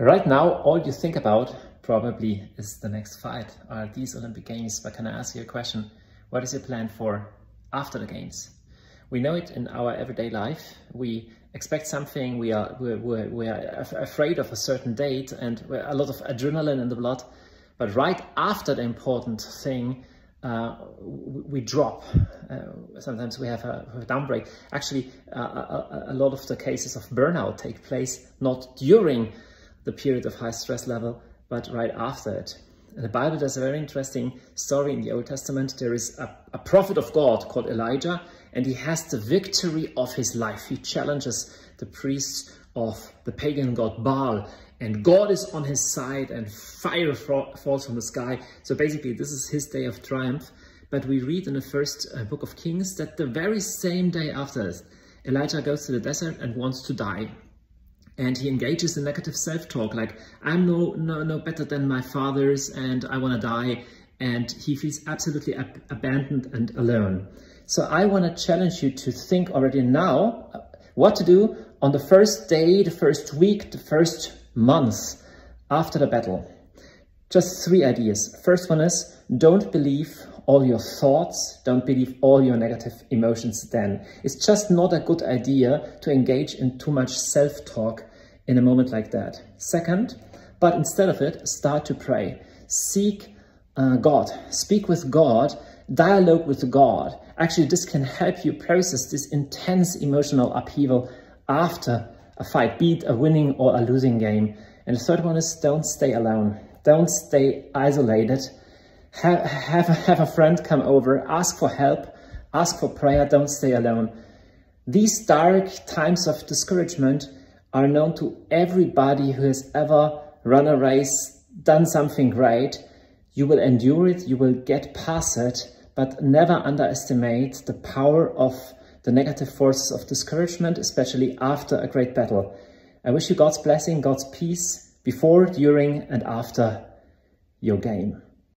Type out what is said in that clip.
Right now, all you think about probably is the next fight, are these Olympic Games. But can I ask you a question? What is your plan for after the Games? We know it in our everyday life. We expect something, we are, we're, we're, we are afraid of a certain date and a lot of adrenaline in the blood. But right after the important thing, uh, we drop. Uh, sometimes we have a, a downbreak. Actually, uh, a, a, lot of the cases of burnout take place not during the period of high stress level, but right after it. And the Bible does a very interesting story in the Old Testament. There is a, a prophet of God called Elijah, and he has the victory of his life. He challenges the priests of the pagan god Baal, and God is on his side, and fire falls from the sky. So basically, this is his day of triumph. But we read in the first uh, book of Kings that the very same day after this, Elijah goes to the desert and wants to die and he engages in negative self-talk like i'm no no no better than my fathers and i want to die and he feels absolutely ab abandoned and alone. So i want to challenge you to think already now uh, what to do on the first day the first week the first month after the battle. Just three ideas. First one is don't believe all your thoughts, don't believe all your negative emotions then. It's just not a good idea to engage in too much self-talk in a moment like that. Second, but instead of it, start to pray. Seek uh, God, speak with God, dialogue with God. Actually, this can help you process this intense emotional upheaval after a fight, be it a winning or a losing game. And the third one is don't stay alone. Don't stay isolated have, have, a friend come over, ask for help, ask for prayer, don't stay alone. These dark times of discouragement are known to everybody who has ever run a race, done something great. You will endure it, you will get past it, but never underestimate the power of the negative forces of discouragement, especially after a great battle. I wish you God's blessing, God's peace before, during, and after your game.